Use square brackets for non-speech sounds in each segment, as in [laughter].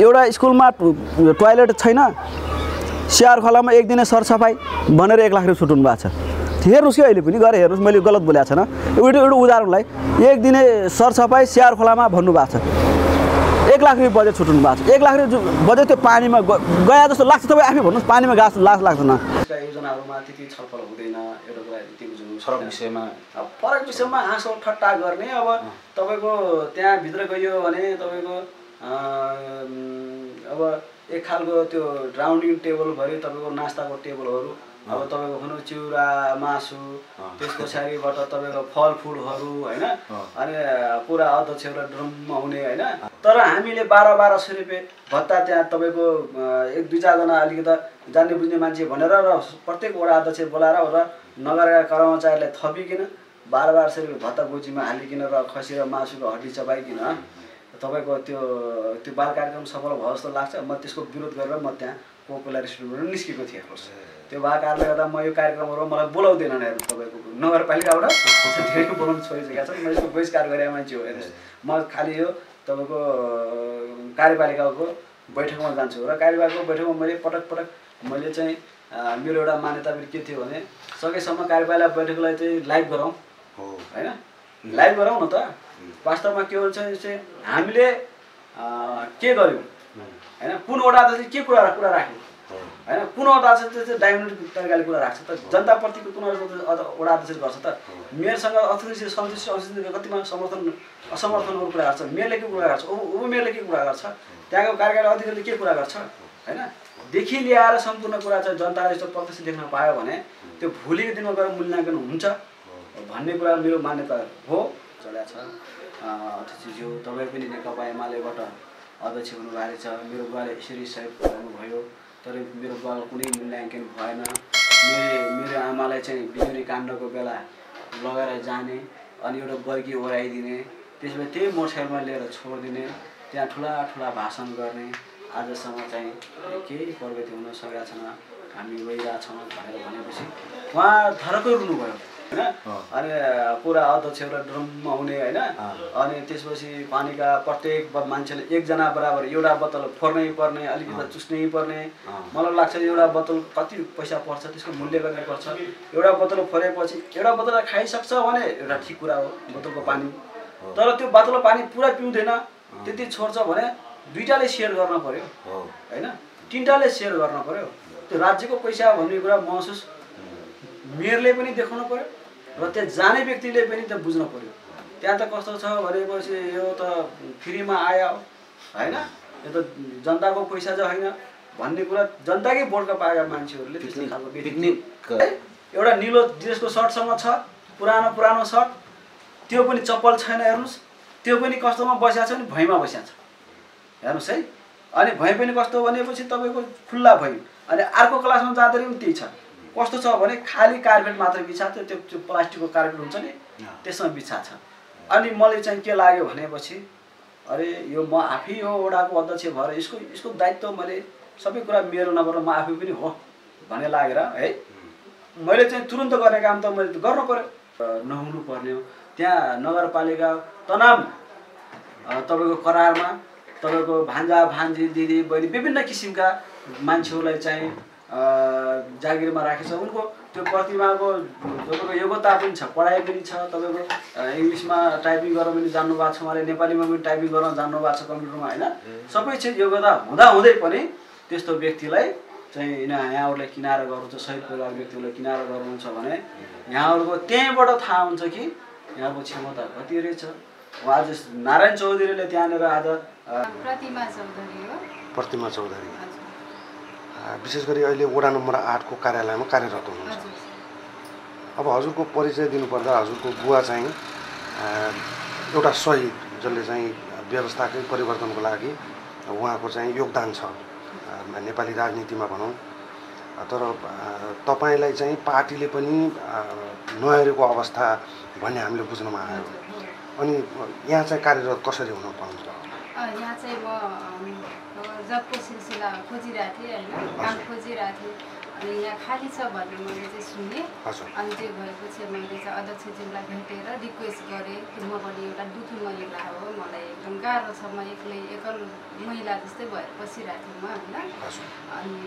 एउटा स्कुलमा टोयलेट छैन। स्याहार खोलामा एक दिने सरसफाइ भनेर एक लाख रुपियाँ छुट्नु भएको छ। हेर्नुहोस् कि अहिले पनि गएर हेर्नुहोस् मैले गलत बोलेको छैन। एउटा एउटा उदाहरणलाई एक दिने सरसफाइ स्याहार खोलामा भन्नुभएको छ। एक लाख रुपियाँ बजेट छुट्नु भएको छ। एक लाख रुपियाँ बजेट त्यो पानीमा गए जस्तो लाग्छ तपाईँ आफै भन्नुहोस् पानीमा गाछ लाज लाग्दैन। योजनाहरूमा विषयमा। फरक विषयमा हाँसो ठट्टा गर्ने अब तपाईँको त्यहाँभित्र गइयो भने तपाईँको अब एक खालको त्यो राउन्डिङ टेबलभरि तपाईँको नास्ताको टेबलहरू। अब तपाईँको भनौँ चिउरा मासु त्यस पछाडिबाट तपाईँको फलफुलहरू होइन? अनि पुरा अध्यक्ष एउटा ड्रममा हुने होइन? तर हामीले बाह्र बाह्र सय रुपियाँ भत्ता त्यहाँ तपाईँको एक दुई चारजना अलिकति जान्ने बुझ्ने मान्छे भनेर र प्रत्येक वडा अध्यक्ष बोलाएर र नगरका कर्मचारीलाई थपिकन बाह्र बाह्र सय रुपियाँ भत्ता गोजीमा हालिकन र खसी र मासुको हड्डी चबाइकन तपाईँको त्यो त्यो बाल कार्यक्रम सफल भयो जस्तो लाग्छ। म त्यसको विरोध गरेर म त्यहाँ पोपुलर स्टुडियोबाट निस्केको थिएँ त्यो भएको कारणले गर्दा म यो कार्यक्रमहरू मलाई बोलाउँदैनन् हेर्नु तपाईँको नगरपालिकाबाट धेरै बोलाउनु छोडिसकेका छन्। म यसको बहिष्कार गरेको मान्छे हो हेर्नुहोस्। म खालि यो तपाईँको कार्यपालिकाको बैठकमा जान्छु र कार्यपालिकाको बैठकमा मैले पटक पटक मैले चाहिँ मेरो एउटा मान्यता पनि के थियो भने सकेसम्म कार्यपालिका बैठकलाई चाहिँ लाइभ गरौँ। हो। होइन? लाइभ गरौँ न त। वास्तवमा के हुन्छ भने हामीले के गर्यौँ होइन कुन वडा चाहिँ के कुरा कुरा राख्यौँ? होइन कुन वडा चाहिँ डाइमन्ड तरिकाले कुरा राख्छ त? जनताप्रतिको कुन वडा अध्यक्ष गर्छ त? मेयरसँग अथोरिटी सन्तुष्ट कतिमा समर्थन असमर्थनको कुरा गर्छ? मेयरले के कुरा गर्छ? उप उपमेयरले के कुरा गर्छ? त्यहाँको कार्यकारी अधिकारीले के कुरा गर्छ? होइन? देखि ल्याएर सम्पूर्ण कुरा चाहिँ जनताले यस्तो प्रत्यक्ष देख्न पायो भने त्यो भोलिको दिनमा गएर मूल्याङ्कन हुन्छ भन्ने कुरा मेरो मान्यता हो। चल्या छ। अध्यक्षज्यू तपाईँ पनि नेकपा एमालेबाट अध्यक्ष हुनुभएको रहेछ मेरो बुवाले यसरी सहयोग गर्नुभयो तर मेरो बुवाको कुनै मूल्याङ्कन भएन। मेरो मेरो आमालाई चाहिँ बिजुली काण्डको बेला लगेर जाने अनि एउटा बर्गी ओराइदिने त्यसमा त्यही मोटरसाइकलमा लिएर छोडिदिने त्यहाँ ठुला ठुला भाषण गर्ने आजसम्म चाहिँ केही प्रगति हुन सकेका छैन। हामी गइरहेछौँ भनेर भनेपछि उहाँ धरकै रुनुभयो। होइन? अनि पुरा अध्यक्ष एउटा ड्रममा हुने होइन? अनि त्यसपछि पानीका प्रत्येक मान्छेले एकजना बराबर एउटा बोतल फोर्नै पर्ने अलिकति चुस्नै पर्ने। मलाई लाग्छ एउटा बोतल कति पैसा पर्छ त्यसको मूल्य गर्ने पर्छ। एउटा बोतल फोरेपछि एउटा बोतल खाइसक्छ भने एउटा ठिक कुरा हो बोतलको पानी। तर त्यो बोतल पानी पुरा पिउँदैन। त्यति छोड्छ भने दुइटाले सेयर गर्न पर्यो। होइन? तिनवटाले सेयर गर्न पर्यो। त्यो राज्यको पैसा भन्ने कुरा महसुस मेयरले पनि देखाउनु पर्यो। र त्यहाँ जाने व्यक्तिले पनि त बुझ्नु पर्यो। त्यहाँ त कस्तो छ भनेपछि यो त फ्रीमा आयो होइन? यो त जनताको पैसा चाहिँ होइन भन्ने कुरा जनताकै बोर्डका पाएका मान्छेहरूले त्यस्तो खालको पिकनिक है? एउटा निलो ड्रेसको सर्टसँग छ पुरानो पुरानो सर्ट त्यो पनि चप्पल छैन हेर्नुहोस् त्यो पनि कस्तोमा बसिया छ भने भैँमा बसिया छ हेर्नुहोस् है? अनि भैँ पनि कस्तो भनेपछि तपाईँको खुल्ला भैँ। अनि अर्को क्लासमा जाँदाखेरि पनि त्यही छ। कस्तो छ भने खालि कार्पेट मात्र बिछा त्यो त्यो त्यो प्लास्टिकको कार्पेट हुन्छ नि त्यसमा बिछा छ। अनि मलाई चाहिँ के लाग्यो भनेपछि अरे यो म आफै यो वडाको अध्यक्ष भएर यसको यसको दायित्व मैले सबै कुरा मेरो नगरेर म आफै पनि हो भन्ने लागेर है। मैले चाहिँ तुरन्त गर्ने काम त मैले गर्नु पऱ्यो नहुनु पर्ने हो। त्यहाँ नगरपालिका तनाम तपाईँको करारमा तपाईँको भान्जा भान्जी दिदी बहिनी विभिन्न किसिमका मान्छेहरूलाई चाहिँ जागिरमा राखेको छ उनको त्यो प्रतिमाको तपाईँको योग्यता पनि छ पढाइ पनि छ तपाईँको इङ्ग्लिसमा टाइपिङ गर्न पनि जान्नु भएको छ उहाँले नेपालीमा पनि टाइपिङ गर्न जान्नु भएको छ कम्प्युटरमा होइन? सबै चाहिँ योग्यता हुँदाहुँदै पनि त्यस्तो व्यक्तिलाई चाहिँ यहाँ यहाँहरूलाई किनारा गर्नुहुन्छ सही परिवार व्यक्तिहरूलाई किनारा गर्नुहुन्छ भने यहाँहरूको त्यहीँबाट थाहा हुन्छ कि यहाँको क्षमता कति रहेछ। उहाँ आज नारायण चौधरीले त्यहाँनिर आज प्रतिमा चौधरी हो। प्रतिमा चौधरी। विशेष गरी अहिले वडा नम्बर आठको कार्यालयमा कार्यरत हुनुहुन्छ। अब हजुरको परिचय दिनुपर्दा हजुरको बुवा चाहिँ एउटा शहीद जसले चाहिँ व्यवस्थाकै परिवर्तनको लागि उहाँको चाहिँ योगदान छ नेपाली राजनीतिमा भनौँ। तर तपाईँलाई चाहिँ पार्टीले पनि नहेरेको अवस्था भन्ने हामीले बुझ्नमा आयो। अनि यहाँ चाहिँ कार्यरत कसरी हुन पाउँछ यहाँ चाहिँ म जबको सिलसिला खोजिरहेको थिएँ होइन। काम खोजिरहेको थिएँ। अनि यहाँ खाली छ भनेर मैले चाहिँ सुनेँ। अनि त्यो भएपछि मैले चाहिँ अध्यक्षज्यूलाई भेटेर रिक्वेस्ट गरेँ कि म पनि एउटा दुःखी महिला हो। मलाई एकदम गाह्रो छ। म एक्लै एकल महिला जस्तै भएर बसिरहेको थिएँ म होइन। अनि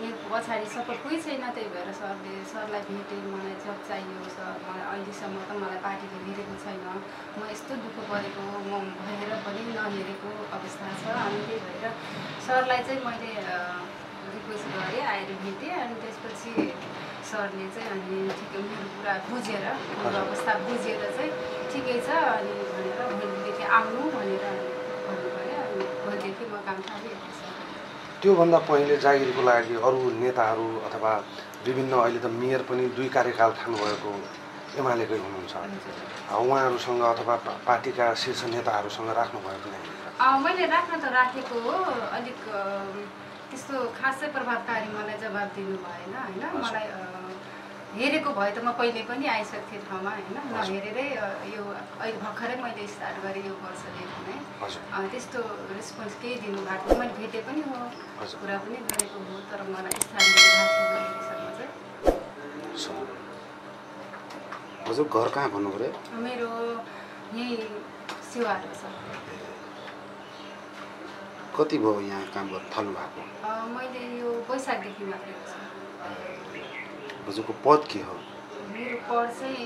मेरो पछाडि सपोर्ट कोही छैन त्यही भएर सरले सरलाई भेटेँ मलाई जब चाहियो सर मलाई अहिलेसम्म त मलाई पार्टीले हेरेको छैन। म यस्तो दुःख परेको म भएर पनि नहेरेको अवस्था छ। अनि त्यही भएर सरलाई चाहिँ मैले रिक्वेस्ट गरेँ आएर भेटेँ। अनि त्यसपछि सरले चाहिँ अनि ठिकै मेरो कुरा बुझेर मेरो अवस्था बुझेर चाहिँ ठिकै छ अनि भनेर भोलिदेखि आउनु भनेर भन्नुभयो। अनि भोलिदेखि म काम सर त्योभन्दा पहिले जागिरको लागि अरू नेताहरू अथवा विभिन्न अहिले त मेयर पनि दुई कार्यकाल खानुभएको एमालेकै हुनुहुन्छ। उहाँहरूसँग अथवा पार्टीका शीर्ष नेताहरूसँग राख्नुभयो कि नै मैले राख्न त राखेको हो अलिक त्यस्तो खासै प्रभावकारी मलाई जवाब दिनु भएन होइन मलाई हेरेको भए त म पहिले पनि आइसक्थेँ ठाउँमा होइन? नहेरेरै यो अहिले भर्खरै मैले स्टार्ट गरेँ यो वर्षदेखि नै हजुर। अँ, त्यस्तो रेस्पोन्स केही दिनु भएको थियो मैले भेटेँ पनि हो। कुरा पनि गरेको हो तर मलाई स्थान चाहिँ हजुर घर कहाँ भन्नु पऱ्यो? मेरो यहीँ सेवाहरू छ कति भयो यहाँ काम गर्नु थाल्नु भएको मैले यो वैशाखदेखि मात्रै हजुरको पद के हो? मेरो पढ चाहिँ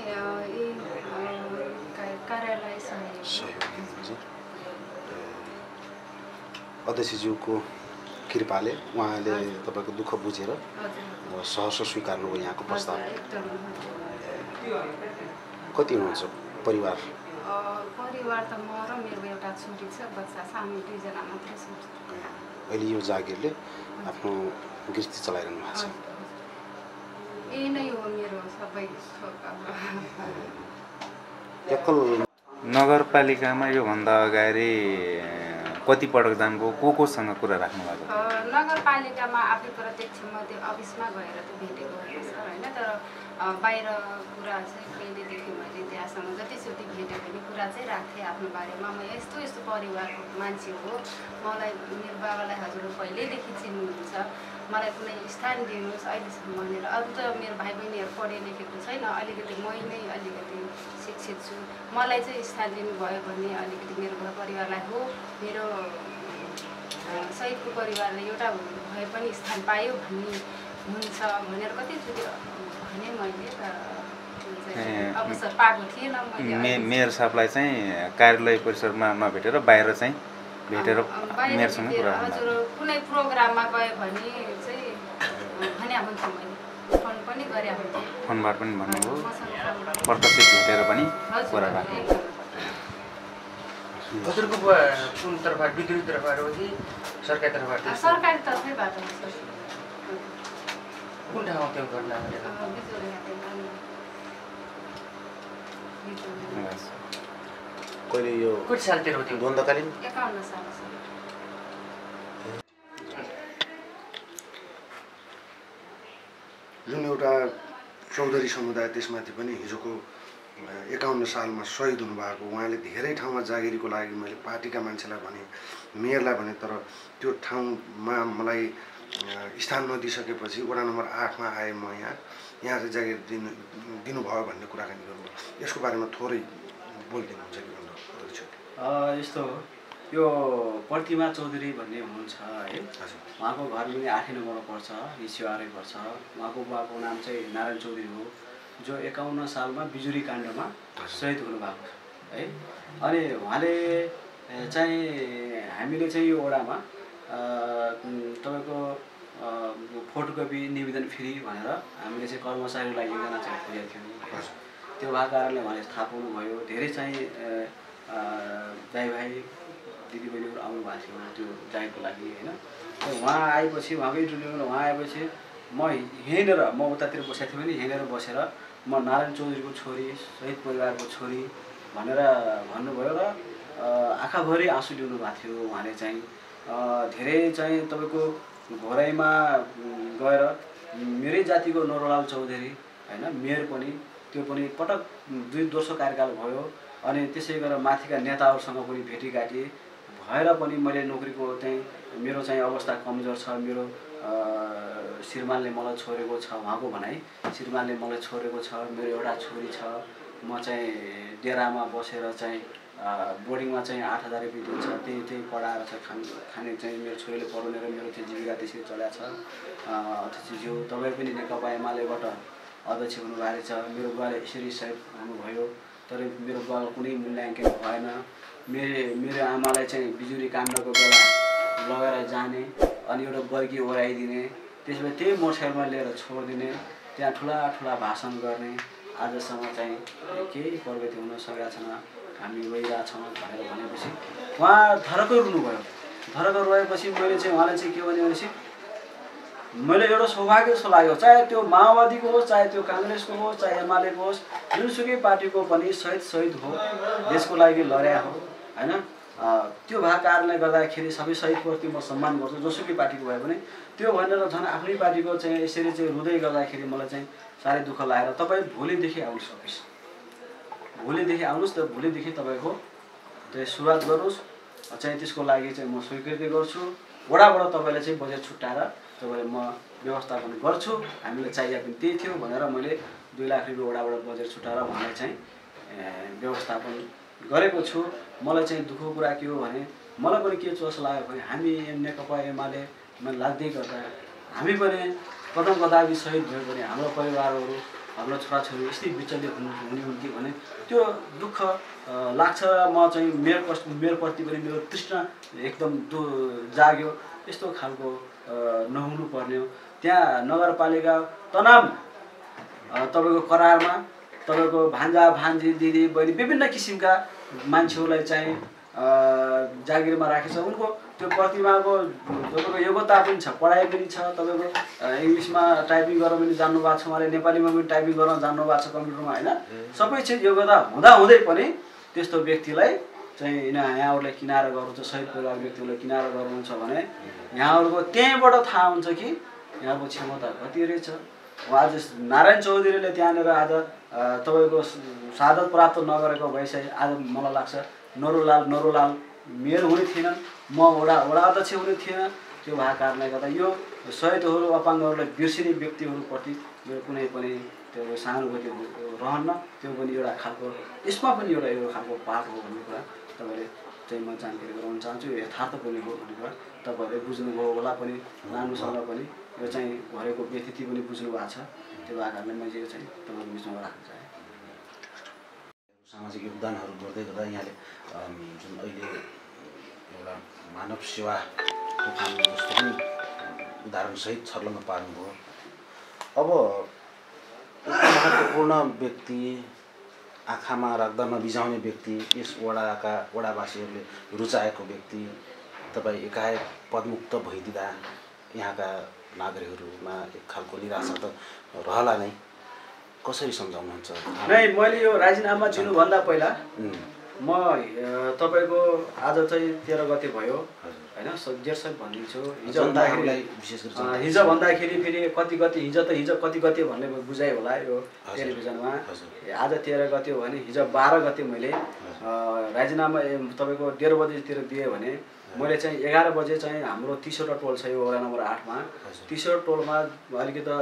कार्यालय सहयोग अध्यक्षज्यूको कृपाले उहाँले तपाईँको दुःख बुझेर सहर्ष स्वीकार्नुभयो यहाँको प्रस्ताव। कति हुनुहुन्छ परिवार? परिवार त म र मेरो एउटा छोरी छ बच्चा सानो दुईजना मात्रै छ। अहिले यो जागिरले आफ्नो गृहस्थी चलाइरहनु भएको छ। यही नै हो मेरो सबै नगरपालिकामा योभन्दा अगाडि कति पटक जानुभयो को कोसँग कुरा राख्नु भएको अ, नगरपालिकामा आफै प्रत्यक्ष म त्यो अफिसमा गएर त भेटेको होइन तर बाहिर कुरा चाहिँ कहिलेदेखि मैले त्यहाँसँग जतिचोटि भेटेँ भने कुरा चाहिँ राख्थेँ आफ्नो बारेमा। म यस्तो यस्तो परिवारको मान्छे हो। मलाई मेरो बाबालाई हजुर पहिल्यैदेखि चिन्नुहुन्छ। मलाई कुनै स्थान दिनुहोस् अहिलेसम्म भनेर। अरू त मेरो भाइ बहिनीहरू पढे लेखेको छैन। अलिकति मै नै अलिकति शिक्षित छु। मलाई चाहिँ स्थान दिनुभयो भने अलिकति मेरो घर परिवारलाई हो। मेरो सहितको परिवारले एउटा भए पनि स्थान पायो भन्ने हुन्छ भनेर कतिचोटि भने मैले अवसर पाएको थिएन मे मेयर साहबलाई चाहिँ कार्यालय परिसरमा नभेटेर बाहिर चाहिँ भेटेर मेयरसँग कुरा गर्नु। हजुर कुनै प्रोग्राममा गयो भने चाहिँ भने हुन्थ्यो मैले। फोन पनि गरे हुन्थेँ फोनबाट पनि भन्नुभयो। गर्नु। प्रत्यक्ष भेटेर पनि कुरा एकदम। हजुरको कुन तर्फबाट विद्युत तर्फबाट हो कि सरकारी तर्फबाट त्यस्तो? सरकारी तर्फैबाट कुन ठाउँमा त्यो घटना घटेको। कहिले यो कुन सालतिर हो त्यो? द्वन्द्वकालीन? जुन एउटा चौधरी समुदाय त्यसमाथि पनि हिजोको एकाउन्न सालमा सहिद हुनुभएको उहाँले धेरै ठाउँमा जागिरीको लागि मैले पार्टीका मान्छेलाई भने मेयरलाई भने तर त्यो ठाउँमा मलाई स्थान नदिइसकेपछि वडा नम्बर आठमा आएँ म यहाँ। यहाँ चाहिँ जागिर दिनु दिनुभयो भन्ने कुराकानी गर्नुभयो। यसको बारेमा थोरै बोलिदिनुहुन्छ कि भन्नु अध्यक्ष यस्तो हो। यो प्रतिमा चौधरी भन्ने हुनुहुन्छ है। उहाँको घर पनि आठै नम्बरमा पर्छ निसिवारै पर्छ। उहाँको बुवाको नाम चाहिँ नारायण चौधरी हो जो एकाउन्न सालमा बिजुली काण्डमा सहिद हुनुभएको छ है। अनि उहाँले चाहिँ हामीले चाहिँ यो वडामा तपाईँको फोटोकपी निवेदन फ्री भनेर हामीले चाहिँ कर्मचारीलाई एकजना चाहिँ खोजेको थियौँ। त्यो भएको कारणले उहाँले थाहा पाउनुभयो। धेरै चाहिँ अ, अ, दाइ भाइ दिदीबहिनीहरू आउनु भएको थियो त्यो जागिरको लागि होइन? उहाँ आएपछि उहाँकै इन्टरभ्यूमा उहाँ आएपछि म यहीँनिर म उतातिर बसेको थिएँ भने यहीँनिर बसेर म नारायण चौधरीको छोरी शहीद परिवारको छोरी भनेर भन्नुभयो र आँखाभरि आँसु ल्याउनु भएको थियो उहाँले चाहिँ। धेरै चाहिँ तपाईँको घोराइमा उम्, गएर मेरै जातिको नरलाल चौधरी होइन मेयर पनि त्यो पनि पटक दुई दोस्रो कार्यकाल भयो अनि त्यसै गरेर माथिका नेताहरूसँग पनि भेटीघाटी भएर पनि मैले नोकरीको चाहिँ मेरो चाहिँ अवस्था कमजोर छ मेरो श्रीमानले मलाई छोडेको छ उहाँको भनाइ श्रीमानले मलाई छोडेको छ मेरो एउटा छोरी छ म चाहिँ डेरामा बसेर चाहिँ बोर्डिङमा चाहिँ आठ हजार रुपियाँ दिन्छ। त्यही त्यही पढाएर चाहिँ खान खाने चाहिँ मेरो छोरीले पढाउने र मेरो चाहिँ जीविका त्यसरी चलाएको छ। अध्यक्षज्यू तपाईँ पनि नेकपा एमालेबाट अध्यक्ष हुनुभएको छ। मेरो बुवाले यसरी सहित हुनुभयो तर मेरो बुवाको कुनै मूल्याङ्कन भएन। मेरो मेरो आमालाई चाहिँ बिजुली काण्डको बेला लगेर जाने अनि एउटा बर्गी ओराइदिने त्यसमा त्यही मोटरसाइकलमा लिएर छोडिदिने। त्यहाँ ठुला ठुला भाषण गर्ने। आजसम्म चाहिँ केही प्रगति हुन सकेका छैन। हामी गइरहेछौँ भनेर भनेपछि उहाँ धरकै रुनुभयो। धरकै रुवाएपछि मैले चाहिँ उहाँलाई चाहिँ के भने भनेपछि मैले एउटा सौभाग्य जस्तो लाग्यो। चाहे त्यो माओवादीको होस् चाहे त्यो काङ्ग्रेसको होस् चाहे एमालेको होस् जुनसुकै पार्टीको पनि शहीद शहीद हो देशको लागि लड्या हो होइन? त्यो भएको कारणले गर्दाखेरि सबै शहीदप्रति म सम्मान गर्छु जोसुकै पार्टीको भए पनि। त्यो भनेर झन् आफ्नै पार्टीको चाहिँ यसरी चाहिँ रुँदै गर्दाखेरि मलाई चाहिँ साह्रै दुःख लागेर तपाईँ भोलिदेखि आउनुहोस् अफिस। भोलिदेखि आउनुहोस् त भोलिदेखि तपाईँको त्यो सुरुवात गर्नुहोस् चाहिँ त्यसको लागि चाहिँ म स्वीकृति गर्छु। वडाबाट तपाईँलाई चाहिँ बजेट छुट्याएर तपाईँले म व्यवस्थापन गर्छु। हामीले चाहिएको पनि त्यही थियो भनेर मैले दुई लाख रुपियाँ वडाबाट बजेट छुट्याएर उहाँलाई चाहिँ व्यवस्थापन गरेको छु। मलाई चाहिँ दुःखको कुरा के हो भने मलाई पनि के चोस लाग्यो भने हामी नेकपा एमालेमा लाग्दै गर्दा हामी पनि कदम कदापि सहिद भयो भने हाम्रो परिवारहरू हाम्रो छोराछोरी यस्तै बिचल्य हुनु हुने हुन्थ्यो भने त्यो दुःख लाग्छ म चाहिँ मेरो कस मेरोप्रति पनि मेरो तृष्णा एकदम दु जाग्यो। यस्तो खालको नहुनु पर्ने हो। त्यहाँ नगरपालिका तनाव अ, तपाईँको करारमा तपाईँको भान्जा भान्जी दिदी बहिनी विभिन्न किसिमका मान्छेहरूलाई चाहिँ जागिरमा राखेको उनको। त्यो प्रतिभाको तपाईँको योग्यता पनि छ पढाइ पनि छ तपाईँको इङ्ग्लिसमा टाइपिङ गर्न पनि जान्नु भएको छ उहाँले नेपालीमा पनि टाइपिङ गर्न जान्नु भएको छ कम्प्युटरमा होइन? सबै चिज योग्यता हुँदाहुँदै पनि त्यस्तो व्यक्तिलाई चाहिँ यहाँ यहाँहरूलाई किनारा गर्नुहुन्छ सहिद परिवार व्यक्तिहरूलाई किनारा गर्नुहुन्छ भने यहाँहरूको त्यहीँबाट थाहा हुन्छ कि यहाँको क्षमता कति रहेछ। आज नारायण चौधरीले त्यहाँनिर आज तपाईँको सादत प्राप्त नगरेको भइसक्यो आज मलाई लाग्छ नरुलाल नरुलाल मेयर हुने थिएन म वडा वडा अध्यक्ष हुने थिएन। त्यो भएको कारणले गर्दा यो शहीदहरू अपाङ्गहरूलाई बिर्सिने व्यक्तिहरूप्रति मेरो कुनै पनि त्यो सहानुभूति रहन्न। त्यो पनि एउटा खालको यसमा पनि एउटा एउटा खालको पाठ हो भन्ने कुरा तपाईँले चाहिँ म जानकारी गराउन चाहन्छु। यो पनि हो भन्ने कुरा तपाईँहरूले बुझ्नुभयो होला पनि राम्रोसँग पनि। यो चाहिँ भएको व्यतिथि पनि बुझ्नु भएको छ। त्यो भएको कारणले मैले यो चाहिँ तपाईँको बिचमा राख्न चाहेँ। सामाजिक योगदानहरू गर्दै गर्दा यहाँले जुन अहिले एउटा मानव सेवाको काम जस्तो पनि उदाहरणसहित छर्लङ्ग पार्नुभयो। अब महत्त्वपूर्ण व्यक्ति आँखामा राख्दा नबिजाउने व्यक्ति यस वडाका वडावासीहरूले रुचाएको व्यक्ति तपाईँ एकाएक पदमुक्त भइदिँदा यहाँका नागरिकहरूमा एक खालको निराशा त रहला नै। कसरी सम्झाउनुहुन्छ? नै मैले यो राजीनामा दिनुभन्दा पहिला म तपाईँको आज चाहिँ तेह्र गते भयो। होइन स- जेठ सहित भनिदिन्छु हिजो विशेष गरी हिजो भन्दाखेरि फेरि कति गति हिजो त हिजो कति गते भन्ने बुझाइ होला यो। टेलिभिजनमा। आज तेह्र गते हो भने हिजो बाह्र गते मैले राजीनामा तपाईँको डेढ बजीतिर दिएँ भने मैले चाहिँ एघार बजे चाहिँ हाम्रो तिसवटा टोल छ यो वडा नम्बर आठमा। तिसवटा टोलमा अलिकति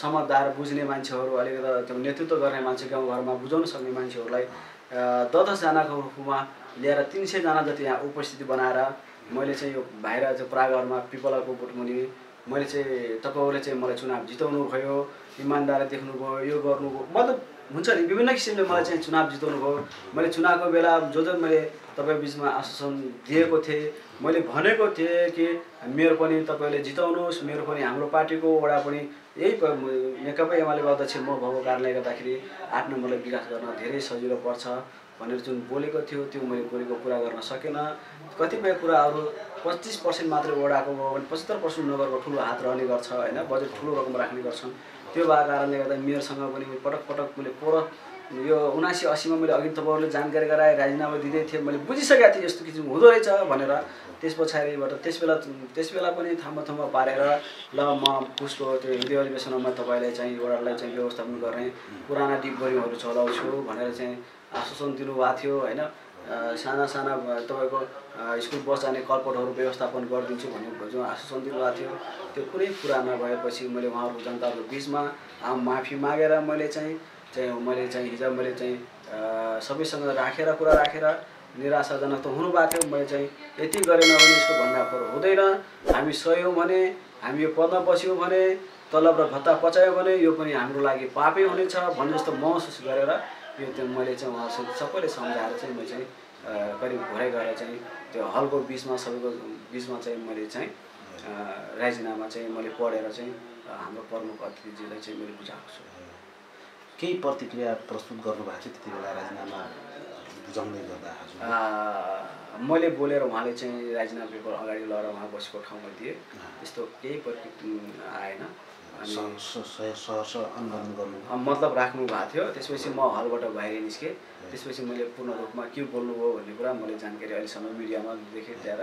समझदार बुझ्ने मान्छेहरू अलिकति त्यो नेतृत्व गर्ने मान्छे गाउँघरमा बुझाउन सक्ने मान्छेहरूलाई दस दसजनाको रूपमा लिएर तिन सयजना जति यहाँ उपस्थिति बनाएर मैले चाहिँ यो बाहिर चाहिँ प्रागरमा पिपलाको बुटमुनि मैले चाहिँ तपाईँहरूले चाहिँ मलाई चुनाव जिताउनु भयो इमान्दार देख्नुभयो यो गर्नुभयो। मतलब हुन्छ नि विभिन्न किसिमले मलाई चाहिँ चुनाव जिताउनु भयो। मैले चुनावको बेला जो जो मैले तपाईँ बिचमा आश्वासन दिएको थिएँ मैले भनेको थिएँ कि मेरो पनि तपाईँले जिताउनुहोस् मेरो पनि हाम्रो पार्टीको वडा पनि यही नेकपा एमालेको अध्यक्ष म भएको कारणले गर्दाखेरि आठ नम्बरलाई विकास गर्न धेरै सजिलो पर्छ भनेर जुन बोलेको थियो त्यो मैले बोलेको पुरा गर्न सकेन। कतिपय कुराहरू पच्चिस पर्सेन्ट मात्रै वडाको हो भने पचहत्तर पर्सेन्ट नगरको ठुलो हात रहने गर्छ होइन? बजेट ठुलो रकम राख्ने गर्छन्। त्यो भएको कारणले गर्दा मेयरसँग पनि पटक पटक मैले पोर यो उनासी असीमा मैले अघि तपाईँहरूले जानकारी गराएँ राजीनामा दिँदै थिएँ। मैले बुझिसकेको थिएँ यस्तो किसिम हुँदो रहेछ भनेर। त्यस पछाडिबाट त्यस बेला त्यस बेला पनि थाम्बा थाम्बा पारेर ल म पुसको त्यो हिन्दी अधिवेशनमा तपाईँलाई चाहिँ एउटालाई चाहिँ व्यवस्थापन गर्ने पुराना डिप बोरिङहरू चलाउँछु भनेर चाहिँ आश्वासन दिनुभएको थियो होइन? साना साना तपाईँको स्कुल बस जाने कलपटहरू व्यवस्थापन गरिदिन्छु भन्ने जुन आश्वासन दिनुभएको थियो। त्यो कुनै पुरा नभएपछि मैले उहाँहरूको जनताहरूको बिचमा माफी मागेर मैले चाहिँ चाहिँ मैले चाहिँ हिजो मैले चाहिँ सबैसँग राखेर कुरा राखेर निराशाजनक त हुनुभएको थियो। मैले चाहिँ यति गरेन भने यसको भन्दा पर हुँदैन। हामी सह्यौँ भने हामी यो पदमा बस्यौँ भने तलब र भत्ता पचायो भने यो पनि हाम्रो लागि पापै हुनेछ भन्ने जस्तो महसुस गरेर यो त्यो मैले चाहिँ उहाँसँग सबैले सम्झाएर चाहिँ मैले चाहिँ करिब भोरै गएर चाहिँ त्यो हलको बिचमा सबैको बिचमा चाहिँ मैले चाहिँ राजीनामा चाहिँ मैले पढेर चाहिँ हाम्रो प्रमुख अतिथिजीलाई चाहिँ मैले बुझाएको छु। केही प्रतिक्रिया प्रस्तुत गर्नुभएको थियो त्यति बेला राजीनामा बुझाउँदै गर्दा मैले बोलेर उहाँले चाहिँ राजीनामा पेपर अगाडि लगेर उहाँ बसेको ठाउँमा दिए त्यस्तो केही प्रतिक्रिया आएन मतलब राख्नु भएको थियो त्यसपछि म हलबाट बाहिर निस्केँ त्यसपछि मैले पूर्ण रूपमा के बोल्नुभयो भन्ने कुरा मैले जानकारी अहिलेसम्म मिडियामा देखेँ ल्याएर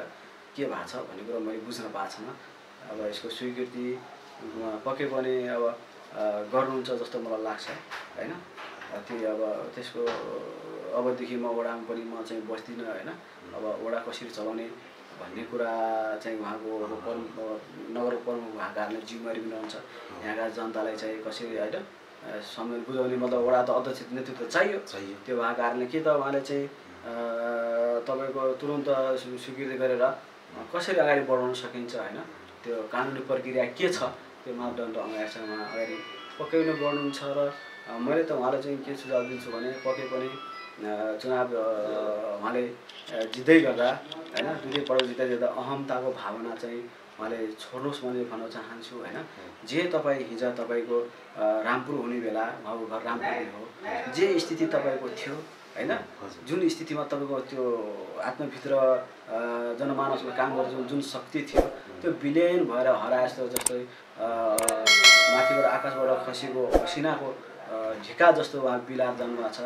के भएको छ भन्ने कुरा मैले बुझ्न पाएको छैन। अब यसको स्वीकृति पक्कै पनि अब गर्नुहुन्छ जस्तो मलाई लाग्छ होइन? त्यो अब त्यसको अबदेखि म वडामा पनि म चाहिँ बस्दिनँ होइन? अब वडा कसरी चलाउने भन्ने कुरा चाहिँ उहाँको अब प्रमुख नगर प्रमुख भएको कारणले जिम्मेवारी पनि रहन्छ यहाँका जनतालाई चाहिँ कसरी होइन? समय बुझाउने मतलब वडा त अध्यक्ष नेतृत्व चाहियो। चाहियो। त्यो भएको कारणले के त उहाँले चाहिँ तपाईँको तुरन्त स्वी- स्वीकृति गरेर कसरी अगाडि बढाउन सकिन्छ होइन? त्यो कानुनी प्रक्रिया के छ? त्यो मापदण्ड उहाँ अगाडि पक्कै पनि बढ्नुहुन्छ र मैले त उहाँलाई चाहिँ के सुझाव दिन्छु भने पक्कै पनि चुनाव उहाँले जित्दै गर्दा होइन दुई पल्ट जित्दै गर्दा अहमताको भावना चाहिँ उहाँले छोड्नुहोस् मैले भन्न चाहन्छु होइन। जे तपाईँ हिजो तपाईँको रामपुर हुने बेला उहाँको घर रामपुर हो जे स्थिति तपाईँको थियो होइन जुन स्थितिमा तपाईँको त्यो आत्मभित्र जनमानसमा काम जुन जुन शक्ति थियो त्यो विलयन भएर हराए जस्तो माथिबाट आकाशबाट खसेको असिनाको अ, ढिका जस्तो उहाँ बिलार जानुभएको छ।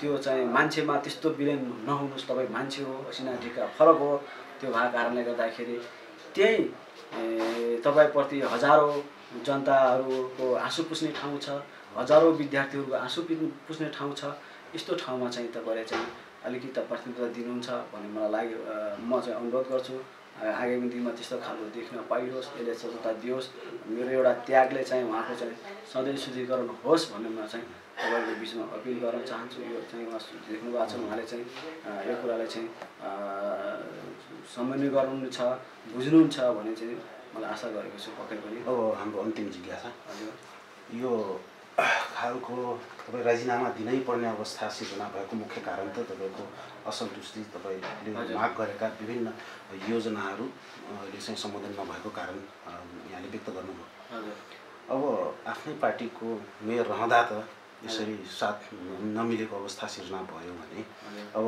त्यो चाहिँ मान्छेमा त्यस्तो विलयन नहुनुहोस् तपाईँ मान्छे हो असिना ढिका फरक हो। त्यो भएको कारणले गर्दाखेरि त्यही तपाईँप्रति हजारौँ जनताहरूको आँसु पुस्ने ठाउँ छ हजारौँ विद्यार्थीहरूको आँसु पुस्ने ठाउँ छ। यस्तो ठाउँमा चाहिँ तपाईँले चाहिँ अलिकति प्राथमिकता दिनुहुन्छ भन्ने मलाई लाग्यो म चाहिँ अनुरोध गर्छु। आगामी दिनमा त्यस्तो खालको देख्न पाइयोस् यसले स्वतन्त्रता दियोस्। मेरो एउटा त्यागले चाहिँ उहाँको चाहिँ सधैँ शुद्धिकरण होस् भन्ने म चाहिँ तपाईँहरूको बिचमा अपिल गर्न चाहन्छु। यो चाहिँ उहाँ देख्नु भएको छ। उहाँले चाहिँ यो कुरालाई चाहिँ समन्वय गर्नुहुन्छ बुझ्नुहुन्छ भन्ने चाहिँ मलाई आशा गरेको छु। पक्कै पनि। अब हाम्रो अन्तिम जिज्ञासा। हजुर। यो खालको तपाईँ राजीनामा दिनै पर्ने अवस्था सिर्जना भएको मुख्य कारण त तपाईँको असन्तुष्टि तपाईँले। माग गरेका विभिन्न योजनाहरू अ, ले चाहिँ सम्बोधन नभएको कारण यहाँले व्यक्त गर्नुभयो। अब आफ्नै पार्टीको मेयर रहँदा त यसरी साथ नमिलेको अवस्था सिर्जना भयो भने अब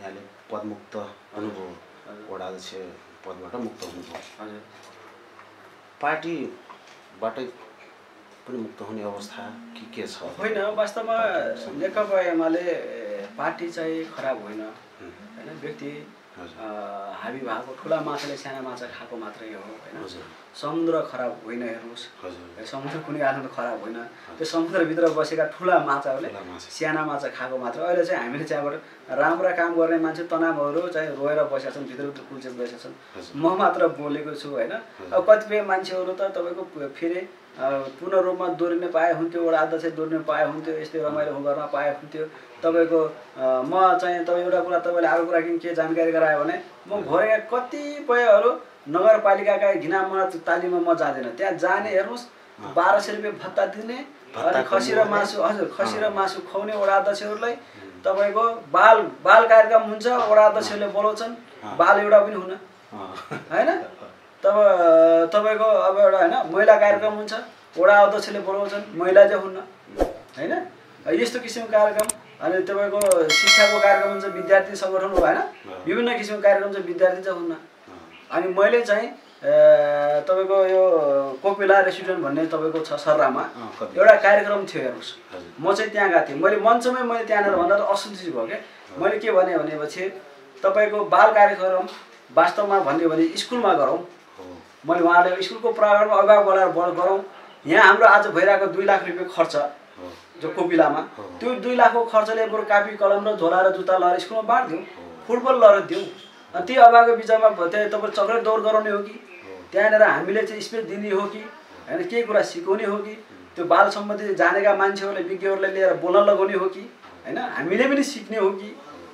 यहाँले पदमुक्त हुनुभयो। वडा अध्यक्ष पदबाट मुक्त हुनुभयो। पार्टीबाटै पनि मुक्त हुने अवस्था के के छ? होइन वास्तवमा नेकपा एमाले पार्टी चाहिँ खराब होइन। होइन व्यक्ति हाबी भएको ठुला माछाले साना माछा खाएको मात्रै हो होइन। समुद्र खराब होइन हेर्नुहोस्। हजुर। समुद्र कुनै कारण त खराब होइन। त्यो समुद्रभित्र बसेका ठुला माछाहरूले। साना माछा। खाएको मात्र। अहिले चाहिँ हामीले चाहिँ अब राम्रा काम गर्ने मान्छे तनावहरू चाहिँ रोएर बसेका छन् भित्र कुल्चेर बसेका छन्। म मात्र बोलेको छु होइन? अब कतिपय मान्छेहरू त तपाईँको फेरि पूर्ण रूपमा दोहोरिन पाए हुन्थ्यो एउटा अध्यक्ष दोहोरिन पाए हुन्थ्यो यस्तै रमाइलो गर्न पाए हुन्थ्यो। तपाईँको म चाहिँ तपाईँ एउटा कुरा तपाईँले अर्को कुरा किन के जानकारी गरायो भने म भरे कतिपयहरू नगरपालिकाका घिनामा तालिममा म जाँदैन। त्यहाँ जाने हेर्नुहोस् बाह्र सय रुपियाँ भत्ता दिने अनि खसी र। मासु हजुर खसी र मासु खुवाउने वडा अध्यक्षहरूलाई तपाईँको बाल बाल कार्यक्रम हुन्छ वडा अध्यक्षहरूले बोलाउँछन् बाल एउटा पनि हुन। होइन? तब तपाईँको अब एउटा होइन महिला कार्यक्रम हुन्छ वडा अध्यक्षले बोलाउँछन् महिला चाहिँ हुन्न। होइन? यस्तो किसिमको कार्यक्रम अनि तपाईँको शिक्षाको कार्यक्रम हुन्छ विद्यार्थी सङ्गठन हो होइन विभिन्न किसिमको कार्यक्रम चाहिँ विद्यार्थी चाहिँ हुन्न। अनि मैले चाहिँ तपाईँको यो कोपिला रेस्टुरेन्ट भन्ने तपाईँको छ सर्रामा? एउटा कार्यक्रम थियो हेर्नुहोस्। म चाहिँ त्यहाँ गएको थिएँ। मैले मञ्चमै मैले त्यहाँनिर भन्दा त असन्तुष्ट भयो क्या। मैले के भने भनेपछि तपाईँको बाल कार्यक्रम वास्तवमा भन्यो भने स्कुलमा गरौँ। मैले उहाँले स्कुलको प्राङ्गणमा अभिभावक बोलाएर ब- गरौँ। यहाँ हाम्रो आज भइरहेको दुई लाख रुपियाँ खर्च जो कोपिलामा त्यो दुई लाखको खर्चले बरु कापी कलम र झोला र जुत्ता लगाएर स्कुलमा बाँडिदिउँ। फुटबल लगाएर दिउँ। ती अभावको बिचमा त्यहाँ तपाईँ चक्लेट दौड गराउने हो कि? त्यहाँनिर हामीले चाहिँ स्पेस दिने हो कि? होइन केही कुरा सिकाउने हो कि? त्यो बाल सम्बन्धी जानेका मान्छेहरूले विज्ञहरूलाई लिएर बोल्न लगाउने हो कि? होइन हामीले पनि सिक्ने हो कि?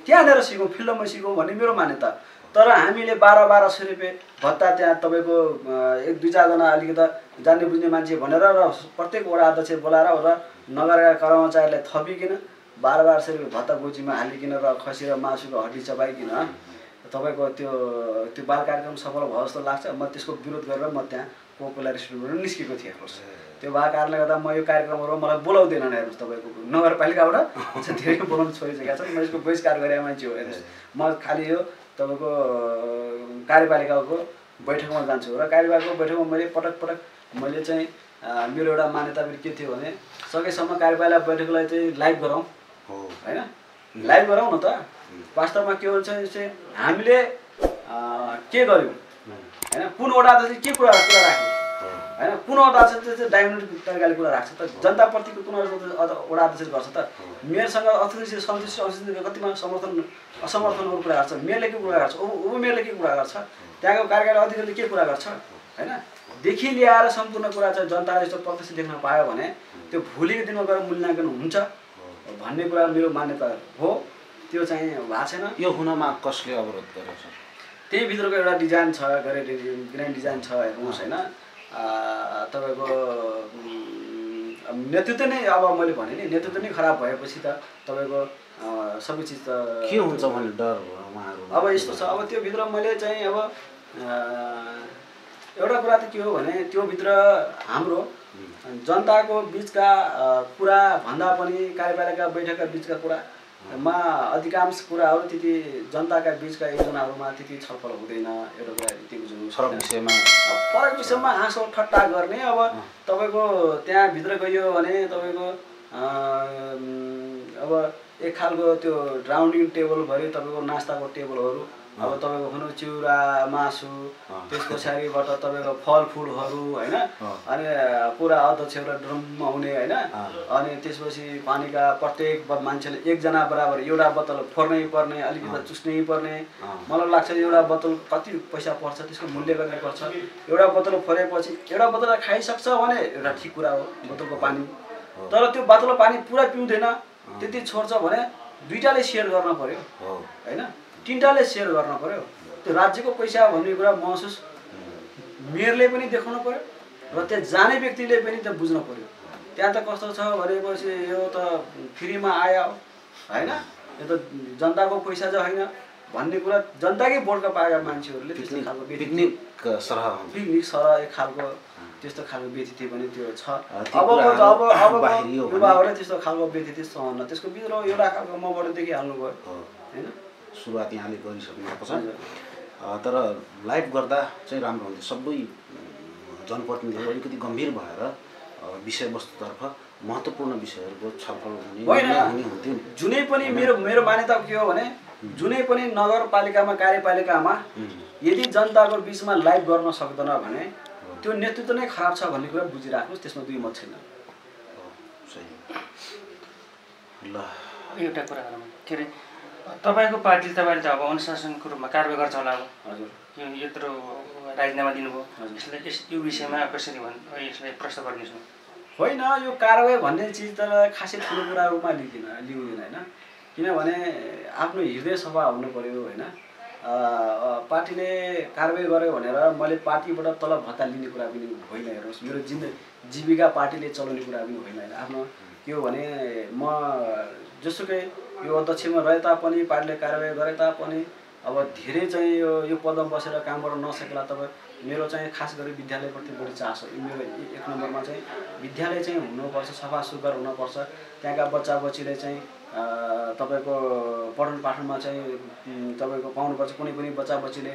त्यहाँनिर सिकौँ फिल्डमा सिकौँ भन्ने मेरो मान्यता। तर हामीले बाह्र बाह्र सय रुपियाँ भत्ता त्यहाँ तपाईँको एक दुई चारजना अलिकति जान्ने बुझ्ने मान्छे भनेर र प्रत्येक वडा अध्यक्ष बोलाएर र नगरका कर्मचारीलाई थपिकन बाह्र बाह्र सय रुपियाँ भत्ता गोजीमा हालिकन र खसी र मासुको हड्डी चबाइकन तपाईँको त्यो त्यो बाल कार्यक्रम सफल भयो जस्तो लाग्छ। म त्यसको विरोध गरेर म त्यहाँ कोकोला रेस्टुरेन्टबाट निस्केको थिएँ हेर्नुहोस्। त्यो भएको कारणले गर्दा म यो कार्यक्रमहरू मलाई बोलाउँदैनन् हेर्नुहोस् तपाईँको नगरपालिकाबाट [laughs] धेरै बोलाउनु छोडिसकेको छ म यसको बहिष्कार गरेको मान्छे हो हेर्नुहोस्। म खालि यो तपाईँको कार्यपालिकाको बैठकमा जान्छु र कार्यपालिकाको बैठकमा मैले पटक पटक मैले चाहिँ मेरो एउटा मान्यता पनि के थियो भने सकेसम्म कार्यपालिका बैठकलाई चाहिँ लाइभ गराउँ हो। होइन? लाइभ गराउँ न त। वास्तवमा के हुन्छ चाहिँ हामीले के गर्यौँ होइन कुन वडा चाहिँ के कुरा कुरा राख्यौँ? होइन कुन वडा चाहिँ डायमन्ड तरिकाले कुरा राख्छ त? जनताप्रतिको कुन वडा अध्यक्ष गर्छ त? मेयरसँग अथोरिटी सन्तुष्टि असन्तुष्टि कतिमा समर्थन असमर्थनको कुरा गर्छ? मेयरले के कुरा गर्छ? उप उपमेयरले के कुरा गर्छ? त्यहाँको कार्यकारी अधिकारीले के कुरा गर्छ? होइन? देखि ल्याएर सम्पूर्ण कुरा चाहिँ जनताले यस्तो प्रत्यक्ष देख्न पायो भने त्यो भोलिको दिनमा गएर मूल्याङ्कन हुन्छ भन्ने कुरा मेरो मान्यता हो। त्यो चाहिँ भएको छैन। यो हुनमा कसले अवरोध गर्यो सर? त्यही भित्रको एउटा डिजाइन छ गरे ग्रान्ड डिजाइन छ हेर्नुहोस् होइन। तपाईँको नेतृत्व नै अब मैले भने नि नेतृत्व नै खराब भएपछि त तपाईँको सबै चिज त के हुन्छ भन्ने डर उहाँहरू? अब यस्तो छ अब त्यो भित्र मैले चाहिँ अब एउटा कुरा त के हो भने त्यो भित्र हाम्रो जनताको बिचका कुरा भन्दा पनि कार्यपालिका बैठकका बिचका कुरा मा अधिकांश कुराहरू त्यति जनताका बिचका योजनाहरूमा त्यति छलफल हुँदैन एउटा कुरा यति बुझ्नु फरक विषयमा। फरक विषयमा हाँसो ठट्टा गर्ने अब तपाईँको त्यहाँभित्र गयो भने तपाईँको अब एक खालको त्यो राउन्डिङ टेबल भरि तपाईँको नास्ताको टेबलहरू। अब तपाईँको भनौँ चिउरा मासु त्यस पछाडिबाट तपाईँको फलफुलहरू होइन? अनि पुरा अध्यक्षहरूलाई ड्रममा हुने होइन? अनि त्यसपछि पानीका प्रत्येक मान्छेले एकजना बराबर एउटा बोतल फोर्नै पर्ने अलिकति चुस्नै पर्ने। मलाई लाग्छ एउटा बोतल कति पैसा पर्छ त्यसको मूल्य गर्ने पर्छ। एउटा बोतल फोरेपछि एउटा बोतल खाइसक्छ भने एउटा ठिक कुरा हो बोतलको पानी। तर त्यो बोतल पानी पुरा पिउँदैन त्यति छोड्छ भने दुइटाले सेयर गर्न पर्यो हो होइन? तिनवटाले सेयर गर्न पर्यो। त्यो राज्यको पैसा भन्ने कुरा महसुस मेयरले पनि देखाउनु पर्यो र त्यहाँ जाने व्यक्तिले पनि त बुझ्नु पर्यो। त्यहाँ त कस्तो छ भनेपछि यो त फ्रीमा आयो होइन? यो त जनताको पैसा चाहिँ होइन भन्ने कुरा जनताकै बोर्डका पाएका मान्छेहरूले त्यस्तो खालको पिकनिक सरह। पिकनिक सरह एक खालको त्यस्तो खालको व्यतिथि पनि त्यो छ। त्यो अब अब भने- युवाहरूले त्यस्तो खालको व्यतिथि सहन्न त्यसको भित्र एउटा खालको मबाट देखिहाल्नु भयो होइन? सुरुवात यहाँले गरिसक्नु भएको छ तर लाइभ गर्दा चाहिँ राम्रो हुन्थ्यो। सबै जनप्रतिनिधिहरू अलिकति गम्भीर भएर विषयवस्तुतर्फ महत्त्वपूर्ण विषयहरूको छलफल हुने हुने हुन्थ्यो नि। जुनै पनि मेरो मेरो मान्यता के हो भने जुनै पनि नगरपालिकामा कार्यपालिकामा यदि जनताको बिचमा लाइभ गर्न सक्दैन भने त्यो नेतृत्व नै खराब छ भन्ने कुरा बुझिराख्नुहोस् त्यसमा दुई मत छैन। हो, सही। ल। एउटा कुरा के अरे तपाईँको पार्टीले तपाईँले त अब अनुशासनको रूपमा कारवाही गर्छ होला अब। हजुर। यो यत्रो राजीनामा दिनुभयो। यसलाई यस यो विषयमा कसरी भन् यसलाई प्रश्न गर्नेछु होइन यो कारवाही भन्ने चिज त खासै ठुलो कुरा रूपमा लिँदैन लिउँदैन होइन। किनभने आफ्नो हृदय सफा हुनु पऱ्यो होइन पार्टीले कारवाही गर्यो भनेर मैले पार्टीबाट तल भत्ता लिने कुरा पनि होइन हेर्नुहोस्। मेरो जिन्द जीविका पार्टीले चलाउने कुरा पनि होइन होइन। आफ्नो के हो भने म जसुकै यो अध्यक्षमा रहे तापनि पार्टीले कारवाही गरे तापनि अब धेरै चाहिँ यो यो पदमा बसेर काम गर्न नसकेला तपाईँ मेरो चाहिँ खास गरी विद्यालयप्रति बढी चासो मेरो एक नम्बरमा चाहिँ विद्यालय चाहिँ हुनुपर्छ सफा सुग्घर हुनुपर्छ। त्यहाँका बच्चा बच्चीले चाहिँ तपाईँको पठन पाठनमा चाहिँ तपाईँको पाउनुपर्छ। कुनै पनि बच्चा बच्चीले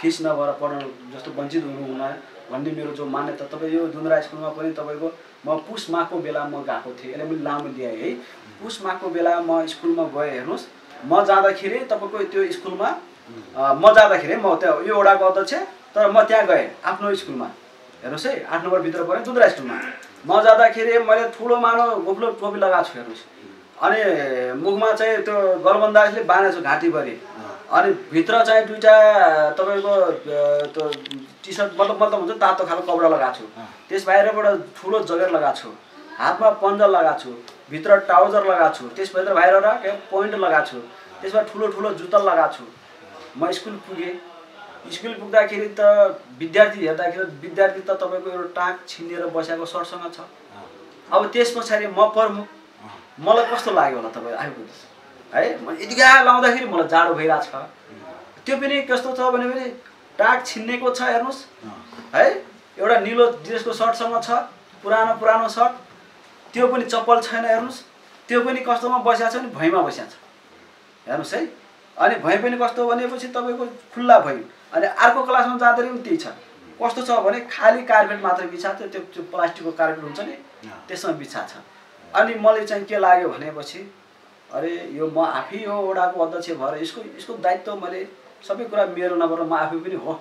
फिस नभएर पढ्न जस्तो वञ्चित हुनु हुन भन्ने मेरो जो मान्यता तपाईँ यो दुन्द्रा स्कुलमा पनि तपाईँको म पुस माघको बेला म गएको थिएँ। यसलाई मैले लामो ल्याएँ है। पुस माघको बेला म स्कुलमा गएँ हेर्नुहोस्। म जाँदाखेरि तपाईँको त्यो स्कुलमा म जाँदाखेरि म त्यहाँ यो वडाको अध्यक्ष तर म त्यहाँ गएँ आफ्नो स्कुलमा। हेर्नुहोस् है आठ नम्बरभित्र पऱ्यो दुधरा स्कुलमा। म जाँदाखेरि मैले ठुलो मानो गोप्लो टोपी लगाएको छु हेर्नुहोस्। अनि मुखमा चाहिँ त्यो गलबन्दाजले बाँधेको छु घाँटीभरि। अनि भित्र चाहिँ दुइटा तपाईँको त्यो टी सर्ट मतलब मतलब हुन्छ तातो खालको कपडा लगाएको छु। त्यस बाहिरबाट ठुलो जगेर लगाएको छु। हातमा पन्जा लगाएको छु भित्र ट्राउजर लगाएको छु त्यसभित्र बाहिरबाट के पोइन्ट लगाएको छु त्यसमा ठुलो ठुलो जुत्ता लगाएको छु। म स्कुल पुगेँ। स्कुल पुग्दाखेरि त विद्यार्थी हेर्दाखेरि विद्यार्थी त तपाईँको एउटा टाक छिनेर बसेको सरसँग छ। अब त्यस पछाडि म प्रमुख मलाई कस्तो लाग्यो होला तपाईँ आइपुग्नुहोस्। है म यतिका लाउँदाखेरि मलाई जाडो भइरहेको छ। त्यो पनि कस्तो छ भने पनि टाक छिन्नेको छ हेर्नुहोस्। है एउटा निलो ड्रेसको सर्टसँग छ पुरानो पुरानो सर्ट। त्यो पनि चप्पल छैन हेर्नुहोस्। त्यो पनि कस्तोमा बसिएको छ भने भैँमा बसिएको छ। हेर्नुहोस् है। अनि भैँ पनि कस्तो भनेपछि तपाईँको खुल्ला भैँ अनि अर्को क्लासमा जाँदाखेरि पनि त्यही छ। कस्तो छ भने खाली कार्पेट मात्र बिछाएको थियो। त्यो त्यो प्लास्टिकको कार्पेट हुन्छ नि त्यसमा बिछाएको छ। अनि मलाई चाहिँ के लाग्यो भनेपछि अरे यो म आफै यो वडाको अध्यक्ष भएर यसको यसको दायित्व मैले सबै कुरा मेरो नभएर म आफै पनि हो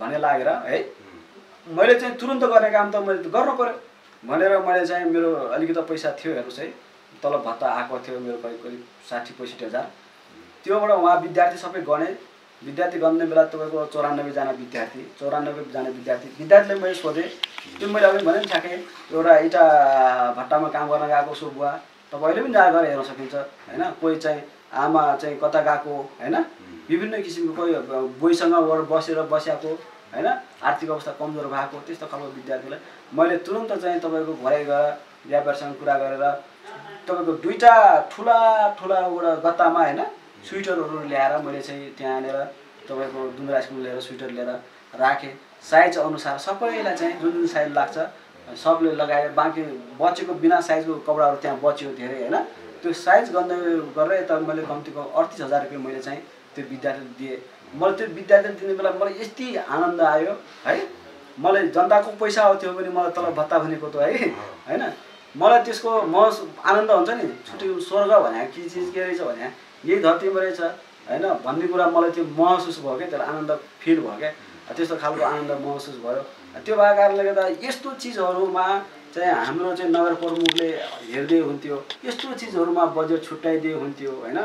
भन्ने लागेर है। मैले चाहिँ तुरन्त गर्ने काम त मैले गर्नु पऱ्यो भनेर मैले चाहिँ मेरो अलिकति पैसा थियो हेर्नुहोस् है। तलब भत्ता आएको थियो मेरो करिब करिब साठी पैँसठी हजार। त्योबाट उहाँ विद्यार्थी सबै गणे विद्यार्थी गन्ने बेला तपाईँको चौरानब्बेजना विद्यार्थी चौरानब्बेजना विद्यार्थी। विद्यार्थीलाई मैले सोधेँ। त्यो मैले अघि भने नि ठ्याक्कै एउटा इँटा भट्टामा काम गर्न गएको छु बुवा। तपाईँले पनि जहाँ गएर हेर्न सकिन्छ होइन? कोही चाहिँ आमा चाहिँ कता गएको होइन? विभिन्न किसिमको कोही वर बसेर बस्याएको होइन? आर्थिक अवस्था कमजोर भएको त्यस्तो खालको विद्यार्थीलाई मैले तुरन्त चाहिँ तपाईँको घरै गएर व्यापारसँग कुरा गरेर तपाईँको दुईवटा ठुला ठुला एउटा गत्तामा होइन स्वेटरहरू ल्याएर मैले चाहिँ त्यहाँनिर तपाईँको स्कुल लिएर स्वेटर लिएर राखेँ। साइज अनुसार सबैलाई चाहिँ जुन जुन साइज लाग्छ सबले लगाए बाँकी बचेको बिना साइजको कपडाहरू त्यहाँ बच्यो धेरै होइन? त्यो साइज गर्ने गरेर यता मैले कम्तीको अडतिस हजार रुपियाँ मैले चाहिँ त्यो विद्यार्थी दिएँ। मलाई त्यो विद्यार्थी दिने बेला मलाई यति आनन्द आयो है? मलाई जनताको पैसा आउँथ्यो भने मलाई तल भत्ता भनेको त है? होइन? मलाई त्यसको म आनन्द हुन्छ नि। छुट्टी स्वर्ग भने के चिज के रहेछ भने यही धरतीमा रहेछ होइन? भन्ने कुरा मलाई त्यो महसुस भयो क्या त्यसलाई आनन्द फिल भयो क्या। त्यस्तो खालको आनन्द महसुस भयो। त्यो भएको कारणले गर्दा यस्तो चिजहरूमा चाहिँ हाम्रो चाहिँ नगर प्रमुखले हेर्दै हुन्थ्यो। यस्तो चिजहरूमा बजेट छुट्याइदिए हुन्थ्यो होइन?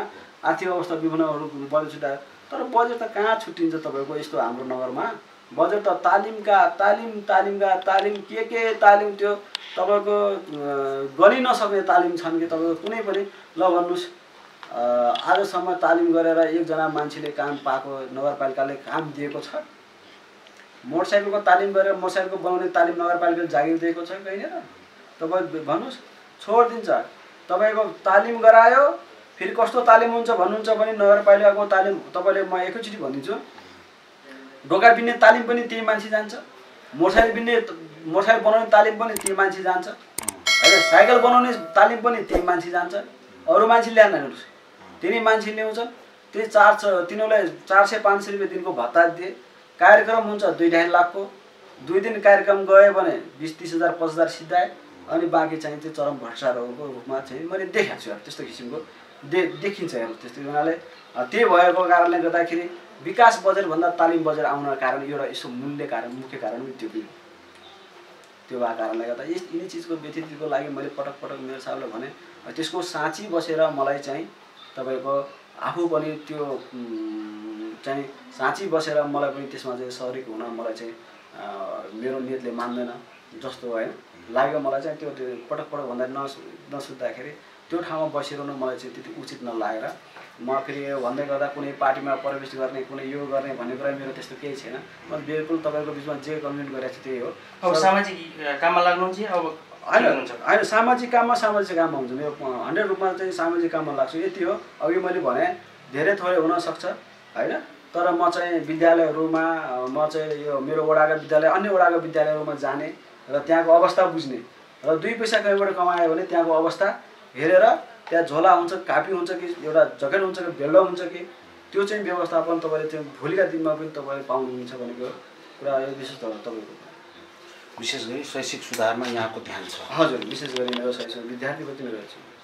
आर्थिक अवस्था विभिन्नहरू बजेट छुट्यायो तर बजेट त कहाँ छुट्टिन्छ तपाईँको यस्तो हाम्रो नगरमा? बजेट त तालिमका तालिम तालिमका तालिम के के तालिम त्यो तपाईँको गनि नसक्ने तालिम छन् कि तपाईँको कुनै पनि? ल भन्नुहोस्। आजसम्म तालिम गरेर एकजना मान्छेले काम पाएको नगरपालिकाले काम दिएको छ? मोटरसाइकलको तालिम गरेर मोटरसाइकल बनाउने तालिम नगरपालिकाले जागिर दिएको छ कहीँनिर तपाईँ भन्नुहोस्। छोडिदिन्छ। तपाईँको तालिम गरायो फेरि कस्तो तालिम हुन्छ भन्नुहुन्छ भने नगरपालिकाको तालिम तपाईँले म एकैचोटि भनिदिन्छु। ढोका बिन्ने तालिम पनि त्यही मान्छे जान्छ। मोटरसाइकल बिन्ने मोटरसाइकल बनाउने तालिम पनि त्यही मान्छे जान्छ। होइन साइकल बनाउने तालिम पनि त्यही मान्छे जान्छ। अरू मान्छे ल्याएन तिनी मान्छे ल्याउँछन् त्यही चार छ तिनीहरूलाई चार सय पाँच सय रुपियाँ दिनको भत्ता दिए। कार्यक्रम हुन्छ दुई ढाई लाखको। दुई दिन कार्यक्रम गयो भने बिस तिस हजार पचास हजार सिद्धाए अनि बाँकी चाहिँ त्यो चरम भ्रष्टाचारहरूको रूपमा चाहिँ मैले देखाएको छु। त्यस्तो किसिमको। दे देखिन्छ हेर्नु त्यस्तो हुनाले। त्यही भएको कारणले गर्दाखेरि विकास बजेटभन्दा तालिम बजेट आउन कारण एउटा यसो मूल्य कारण मुख्य कारण पनि त्यो पनि। त्यो भएको कारणले गर्दा यस यिनी चिजको व्यतिथिको लागि मैले पटक पटक मेरो साहबले भने त्यसको साँची बसेर मलाई चाहिँ तपाईँको आफू पनि त्यो चाहिँ साँची बसेर मलाई पनि त्यसमा चाहिँ सरिक हुन मलाई चाहिँ मेरो नियतले मान्दैन। जस्तो होइन लाग्यो मलाई चाहिँ त्यो त्यो पटक पटक भन्दा नस नसुत्दाखेरि त्यो ठाउँमा बसिरहनु मलाई चाहिँ त्यति उचित नलागेर म फेरि भन्दै गर्दा कुनै पार्टीमा प्रवेश गर्ने कुनै यो गर्ने भन्ने कुरा मेरो त्यस्तो केही छैन। म बिल्कुल तपाईँको बिचमा जे कमेन्ट गरेको छु त्यही हो। अब सामाजिक काममा लाग्नुहुन्छ अब होइन होइन सामाजिक काममा सामाजिक काममा हुन्छ। मेरो हन्ड्रेड रूपमा चाहिँ सामाजिक काममा लाग्छु। यति हो। अघि मैले भने धेरै थोरै हुनसक्छ होइन? तर म चाहिँ विद्यालयहरूमा म चाहिँ यो मेरो वडाका विद्यालय अन्य वडाका विद्यालयहरूमा जाने र त्यहाँको अवस्था बुझ्ने र दुई पैसा कहीँबाट कमायो भने त्यहाँको अवस्था हेरेर त्यहाँ झोला हुन्छ कापी हुन्छ कि एउटा जकेट हुन्छ कि बेल्ट हुन्छ कि त्यो चाहिँ व्यवस्थापन तपाईँले त्यो भोलिका दिनमा पनि तपाईँले पाउनुहुन्छ भनेको कुरा यो विशेष तपाईँको। विशेष गरी शैक्षिक सुधारमा यहाँको ध्यान छ। हजुर विशेष गरी मेरो शैक्षिक विद्यार्थीप्रति मेरो छ।